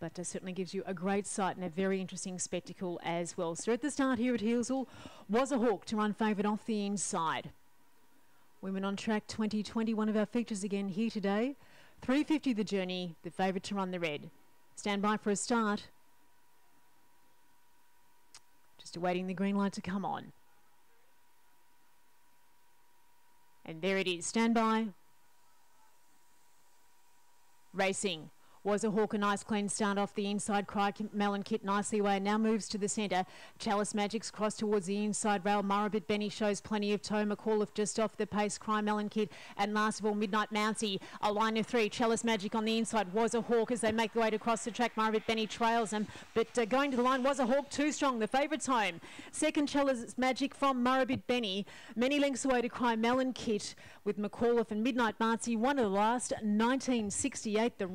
but uh, certainly gives you a great sight and a very interesting spectacle as well. So at the start here at Healesville was a hawk to run favourite off the inside. Women on track 2020, one of our features again here today. 350 the journey, the favourite to run the red. Stand by for a start. Just awaiting the green light to come on. And there it is. Stand by. Racing was a hawk, a nice clean start off the inside. Cry Melon Kit nicely away. Now moves to the centre. Chalice Magic's cross towards the inside rail. Murrabit Benny shows plenty of toe. McAuliffe just off the pace. Cry Melon Kit and last of all Midnight Mouncy. A line of three. Chalice Magic on the inside was a hawk as they make the way to cross the track. Murrabit Benny trails them, but uh, going to the line was a hawk too strong. The favourites home. Second Chalice Magic from Murrabit Benny. Many lengths away to Cry Melon Kit with McAuliffe and Midnight Mouncy. One of the last 1968. The